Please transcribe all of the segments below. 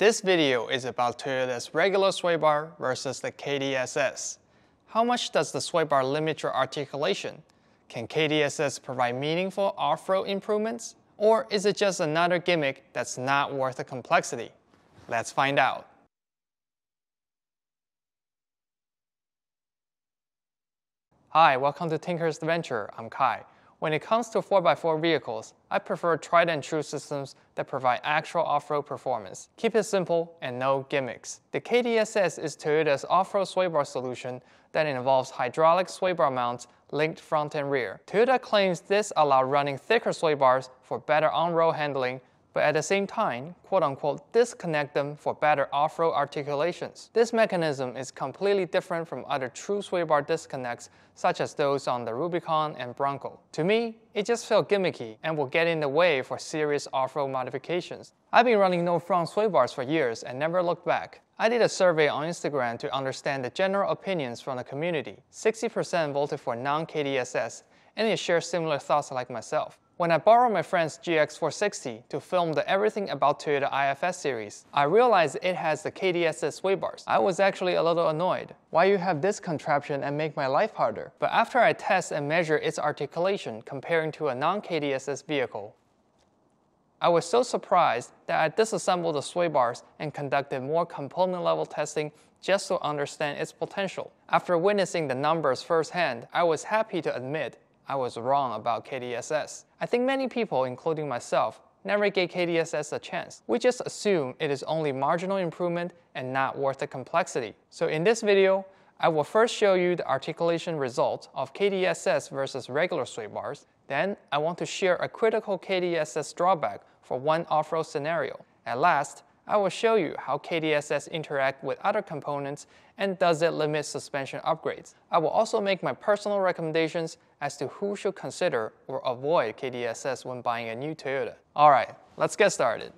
This video is about Toyota's regular sway bar versus the KDSS. How much does the sway bar limit your articulation? Can KDSS provide meaningful off-road improvements? Or is it just another gimmick that's not worth the complexity? Let's find out. Hi, welcome to Tinkerer's Adventure. I'm Kai. When it comes to 4x4 vehicles, I prefer tried and true systems that provide actual off-road performance. Keep it simple and no gimmicks. The KDSS is Toyota's off-road sway bar solution that involves hydraulic sway bar mounts linked front and rear. Toyota claims this allows running thicker sway bars for better on-road handling but at the same time, quote unquote, disconnect them for better off-road articulations. This mechanism is completely different from other true sway bar disconnects such as those on the Rubicon and Bronco. To me, it just felt gimmicky and will get in the way for serious off-road modifications. I've been running no front sway bars for years and never looked back. I did a survey on Instagram to understand the general opinions from the community. 60% voted for non-KDSS and it shares similar thoughts like myself. When I borrowed my friend's GX460 to film the Everything About Toyota IFS series, I realized it has the KDSS sway bars. I was actually a little annoyed. Why you have this contraption and make my life harder? But after I test and measure its articulation comparing to a non-KDSS vehicle, I was so surprised that I disassembled the sway bars and conducted more component level testing just to understand its potential. After witnessing the numbers firsthand, I was happy to admit I was wrong about KDSS. I think many people, including myself, never gave KDSS a chance. We just assume it is only marginal improvement and not worth the complexity. So in this video, I will first show you the articulation results of KDSS versus regular sway bars. Then I want to share a critical KDSS drawback for one off-road scenario. At last, I will show you how KDSS interact with other components and does it limit suspension upgrades. I will also make my personal recommendations as to who should consider or avoid KDSS when buying a new Toyota. Alright, let's get started.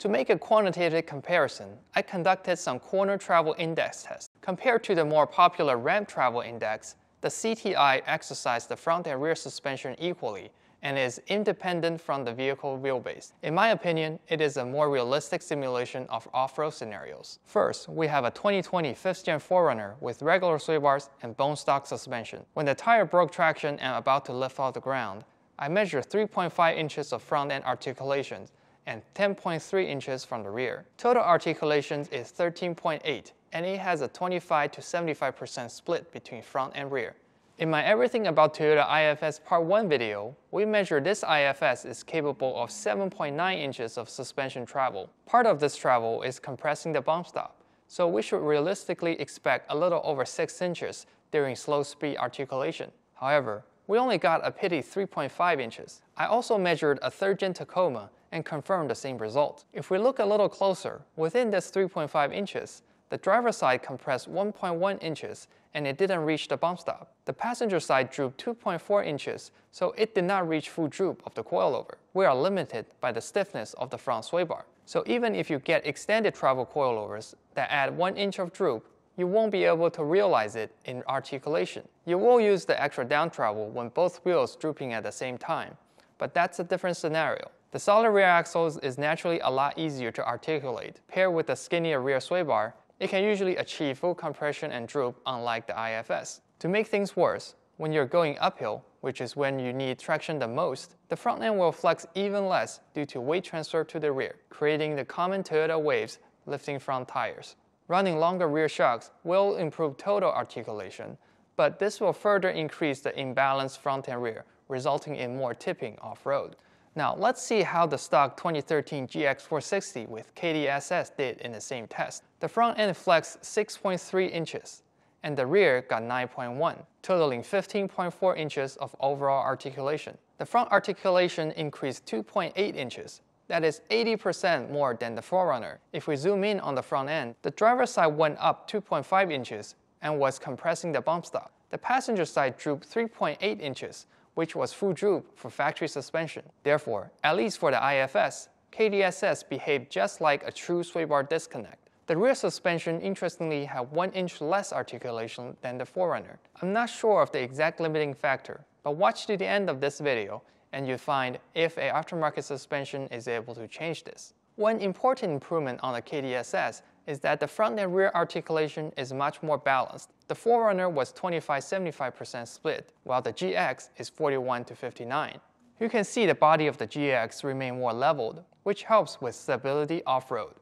To make a quantitative comparison, I conducted some corner travel index tests. Compared to the more popular ramp travel index, the CTI exercised the front and rear suspension equally and is independent from the vehicle wheelbase. In my opinion, it is a more realistic simulation of off-road scenarios. First, we have a 2020 5th Gen 4Runner with regular sway bars and bone stock suspension. When the tire broke traction and about to lift off the ground, I measured 3.5 inches of front-end articulations and 10.3 inches from the rear. Total articulations is 13.8 and it has a 25 to 75% split between front and rear. In my Everything About Toyota IFS Part 1 video, we measured this IFS is capable of 7.9 inches of suspension travel. Part of this travel is compressing the bump stop, so we should realistically expect a little over 6 inches during slow speed articulation. However, we only got a pity 3.5 inches. I also measured a 3rd gen Tacoma and confirmed the same result. If we look a little closer, within this 3.5 inches, the driver's side compressed 1.1 inches and it didn't reach the bump stop. The passenger side drooped 2.4 inches, so it did not reach full droop of the coilover. We are limited by the stiffness of the front sway bar. So even if you get extended travel coilovers that add 1 inch of droop, you won't be able to realize it in articulation. You will use the extra down travel when both wheels drooping at the same time, but that's a different scenario. The solid rear axles is naturally a lot easier to articulate. Paired with the skinnier rear sway bar, it can usually achieve full compression and droop unlike the IFS. To make things worse, when you're going uphill, which is when you need traction the most, the front end will flex even less due to weight transfer to the rear, creating the common Toyota waves lifting front tires. Running longer rear shocks will improve total articulation, but this will further increase the imbalance front and rear, resulting in more tipping off-road. Now let's see how the stock 2013 GX460 with KDSS did in the same test. The front end flexed 6.3 inches, and the rear got 9.1, totaling 15.4 inches of overall articulation. The front articulation increased 2.8 inches, that is 80% more than the 4Runner. If we zoom in on the front end, the driver's side went up 2.5 inches and was compressing the bump stop. The passenger side drooped 3.8 inches, which was full droop for factory suspension. Therefore, at least for the IFS, KDSS behaved just like a true sway bar disconnect. The rear suspension interestingly had 1 inch less articulation than the 4Runner. I'm not sure of the exact limiting factor, but watch to the end of this video and you'll find if a aftermarket suspension is able to change this. One important improvement on the KDSS is that the front and rear articulation is much more balanced. The 4Runner was 25-75% split, while the GX is 41 to 59. You can see the body of the GX remain more leveled, which helps with stability off-road.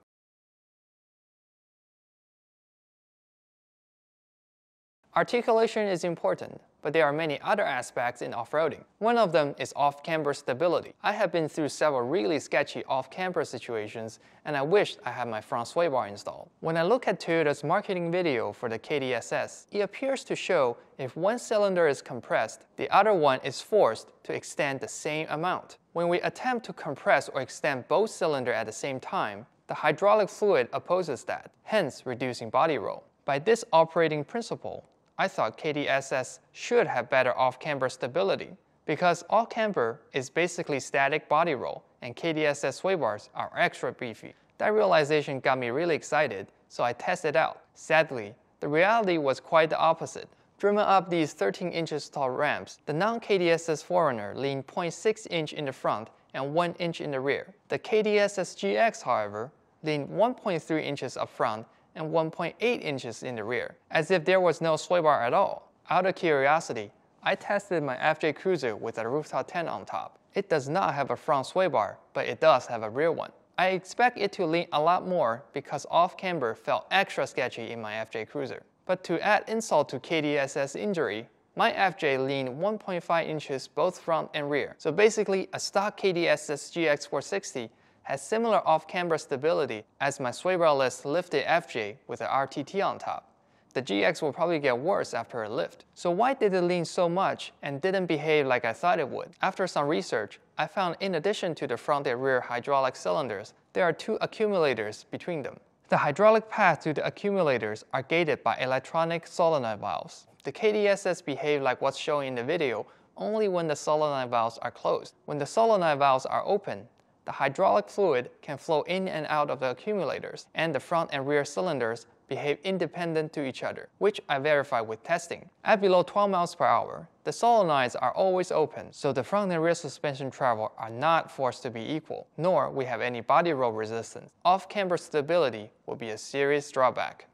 Articulation is important, but there are many other aspects in off-roading. One of them is off-camber stability. I have been through several really sketchy off-camber situations, and I wished I had my front sway bar installed. When I look at Toyota's marketing video for the KDSS, it appears to show if one cylinder is compressed, the other one is forced to extend the same amount. When we attempt to compress or extend both cylinders at the same time, the hydraulic fluid opposes that, hence reducing body roll. By this operating principle, I thought KDSS should have better off-camber stability because off-camber is basically static body roll and KDSS sway bars are extra beefy. That realization got me really excited, so I tested out. Sadly, the reality was quite the opposite. Driven up these 13 inches tall ramps, the non-KDSS 4Runner leaned 0.6 inch in the front and 1 inch in the rear. The KDSS GX, however, leaned 1.3 inches up front and 1.8 inches in the rear, as if there was no sway bar at all. Out of curiosity, I tested my FJ Cruiser with a rooftop tent on top. It does not have a front sway bar, but it does have a rear one. I expect it to lean a lot more because off-camber felt extra sketchy in my FJ Cruiser. But to add insult to KDSS injury, my FJ leaned 1.5 inches both front and rear. So basically, a stock KDSS GX460 has similar off-camber stability as my sway bar-less lifted FJ with an RTT on top. The GX will probably get worse after a lift. So why did it lean so much and didn't behave like I thought it would? After some research, I found in addition to the front and rear hydraulic cylinders, there are two accumulators between them. The hydraulic path to the accumulators are gated by electronic solenoid valves. The KDSS behave like what's shown in the video only when the solenoid valves are closed. When the solenoid valves are open, the hydraulic fluid can flow in and out of the accumulators, and the front and rear cylinders behave independent to each other, which I verified with testing. At below 12 miles per hour, the solenoids are always open, so the front and rear suspension travel are not forced to be equal, nor we have any body roll resistance. Off-camber stability will be a serious drawback.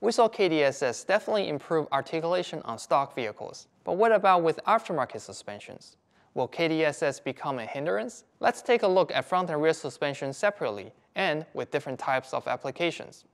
We saw KDSS definitely improve articulation on stock vehicles, but what about with aftermarket suspensions? Will KDSS become a hindrance? Let's take a look at front and rear suspension separately and with different types of applications.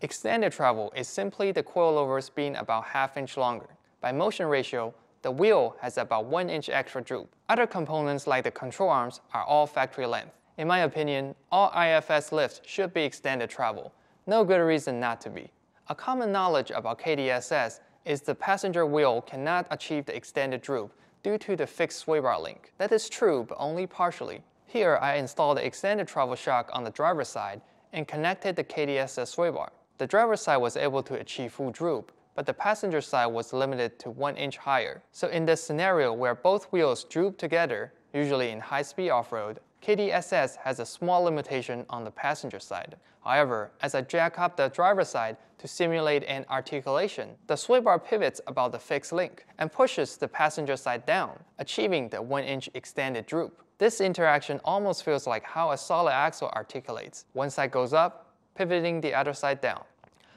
Extended travel is simply the coilovers being about half inch longer. By motion ratio, the wheel has about 1 inch extra droop. Other components like the control arms are all factory length. In my opinion, all IFS lifts should be extended travel. No good reason not to be. A common knowledge about KDSS is the passenger wheel cannot achieve the extended droop due to the fixed sway bar link. That is true, but only partially. Here, I installed the extended travel shock on the driver's side and connected the KDSS sway bar. The driver's side was able to achieve full droop, but the passenger side was limited to 1 inch higher. So in this scenario where both wheels droop together, usually in high-speed off-road, KDSS has a small limitation on the passenger side. However, as I jack up the driver side to simulate an articulation, the sway bar pivots about the fixed link and pushes the passenger side down, achieving the 1-inch extended droop. This interaction almost feels like how a solid axle articulates. One side goes up, pivoting the other side down.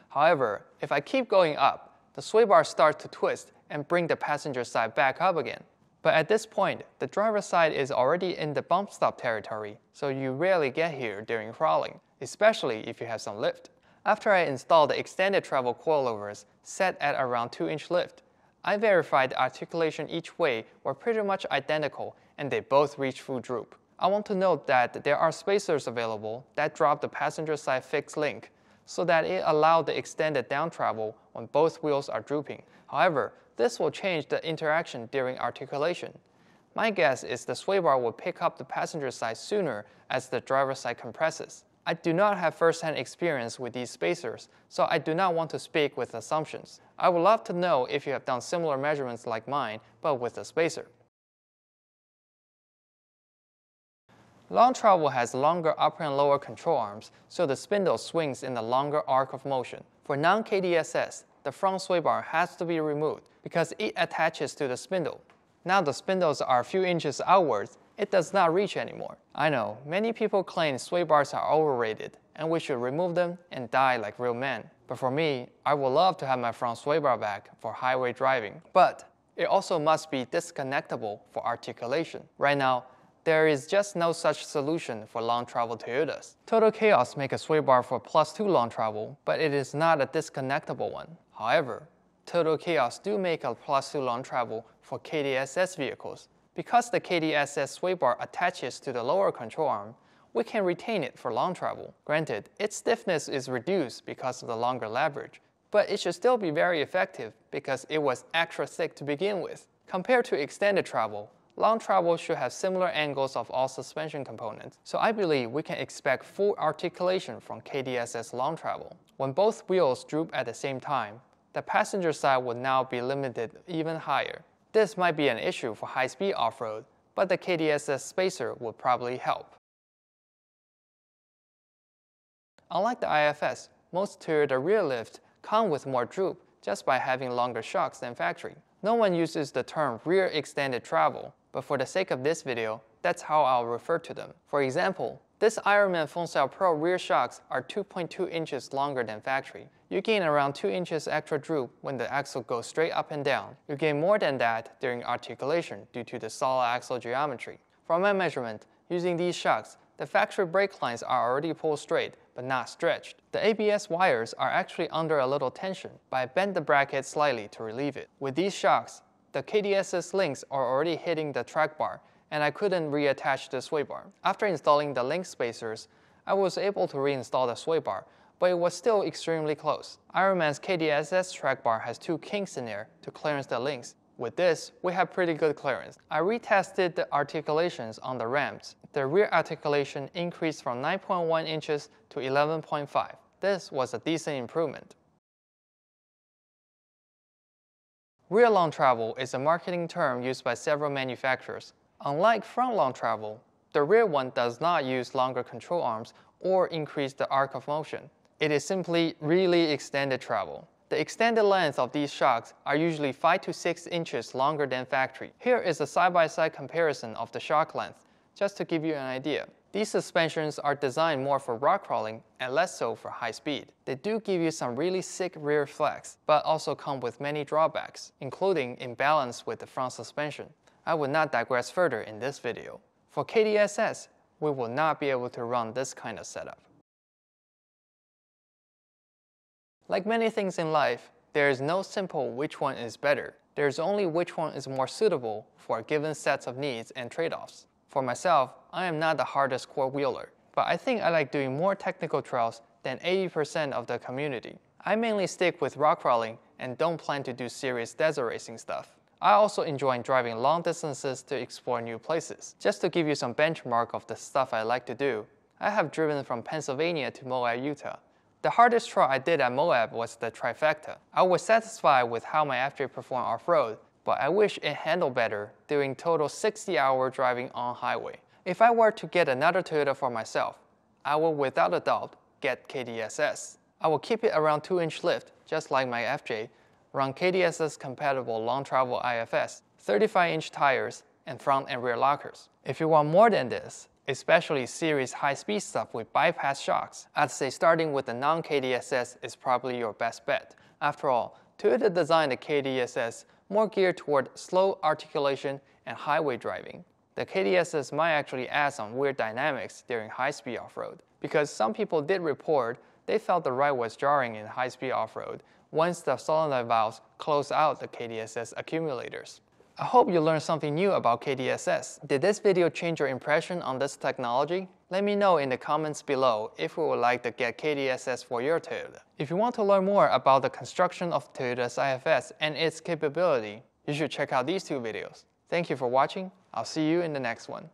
However, if I keep going up, the sway bar starts to twist and bring the passenger side back up again. But at this point, the driver's side is already in the bump stop territory, so you rarely get here during crawling, especially if you have some lift. After I installed the extended travel coilovers set at around 2 inch lift, I verified the articulation each way were pretty much identical and they both reach full droop. I want to note that there are spacers available that drop the passenger side fixed link so that it allowed the extended down travel when both wheels are drooping. However, this will change the interaction during articulation. My guess is the sway bar will pick up the passenger side sooner as the driver side compresses. I do not have first-hand experience with these spacers, so I do not want to speak with assumptions. I would love to know if you have done similar measurements like mine, but with a spacer. Long travel has longer upper and lower control arms, so the spindle swings in a longer arc of motion. For non-KDSS, the front sway bar has to be removed because it attaches to the spindle. Now the spindles are a few inches outwards, it does not reach anymore. I know, many people claim sway bars are overrated and we should remove them and die like real men. But for me, I would love to have my front sway bar back for highway driving. But it also must be disconnectable for articulation. Right now, there is just no such solution for long travel Toyotas. Total Chaos make a sway bar for plus 2 long travel, but it is not a disconnectable one. However, Total Chaos do make a plus 2 long travel for KDSS vehicles. Because the KDSS sway bar attaches to the lower control arm, we can retain it for long travel. Granted, its stiffness is reduced because of the longer leverage, but it should still be very effective because it was extra thick to begin with. Compared to extended travel, long travel should have similar angles of all suspension components, so I believe we can expect full articulation from KDSS long travel. When both wheels droop at the same time, the passenger side would now be limited even higher. This might be an issue for high-speed off-road, but the KDSS spacer would probably help. Unlike the IFS, most Toyota rear lift come with more droop just by having longer shocks than factory. No one uses the term rear extended travel, but for the sake of this video, that's how I'll refer to them. For example, this Ironman Foam Cell Pro rear shocks are 2.2 inches longer than factory. You gain around 2 inches extra droop when the axle goes straight up and down. You gain more than that during articulation due to the solid axle geometry. From my measurement, using these shocks, the factory brake lines are already pulled straight, but not stretched. The ABS wires are actually under a little tension, but I bent the bracket slightly to relieve it. With these shocks, the KDSS links are already hitting the track bar, and I couldn't reattach the sway bar. After installing the link spacers, I was able to reinstall the sway bar, but it was still extremely close. Ironman's KDSS track bar has two kinks in there to clearance the links. With this, we have pretty good clearance. I retested the articulations on the ramps. The rear articulation increased from 9.1 inches to 11.5. This was a decent improvement. Rear long travel is a marketing term used by several manufacturers. Unlike front long travel, the rear one does not use longer control arms or increase the arc of motion. It is simply really extended travel. The extended length of these shocks are usually 5 to 6 inches longer than factory. Here is a side-by-side -side comparison of the shock length, just to give you an idea. These suspensions are designed more for rock crawling and less so for high speed. They do give you some really sick rear flex, but also come with many drawbacks, including imbalance with the front suspension. I will not digress further in this video. For KDSS, we will not be able to run this kind of setup. Like many things in life, there is no simple which one is better. There is only which one is more suitable for a given set of needs and trade-offs. For myself, I am not the hardest core wheeler, but I think I like doing more technical trails than 80% of the community. I mainly stick with rock crawling and don't plan to do serious desert racing stuff. I also enjoy driving long distances to explore new places. Just to give you some benchmark of the stuff I like to do, I have driven from Pennsylvania to Moab, Utah. The hardest trail I did at Moab was the trifecta. I was satisfied with how my FJ performed off-road, but I wish it handled better during total 60-hour driving on highway. If I were to get another Toyota for myself, I will without a doubt get KDSS. I will keep it around 2-inch lift, just like my FJ, run KDSS compatible long travel IFS, 35-inch tires, and front and rear lockers. If you want more than this, especially serious high-speed stuff with bypass shocks, I'd say starting with the non-KDSS is probably your best bet. After all, Toyota designed the KDSS more geared toward slow articulation and highway driving. The KDSS might actually add some weird dynamics during high-speed off-road, because some people did report they felt the ride was jarring in high-speed off-road once the solenoid valves close out the KDSS accumulators. I hope you learned something new about KDSS. Did this video change your impression on this technology? Let me know in the comments below if you would like to get KDSS for your Toyota. If you want to learn more about the construction of Toyota's IFS and its capability, you should check out these two videos. Thank you for watching. I'll see you in the next one.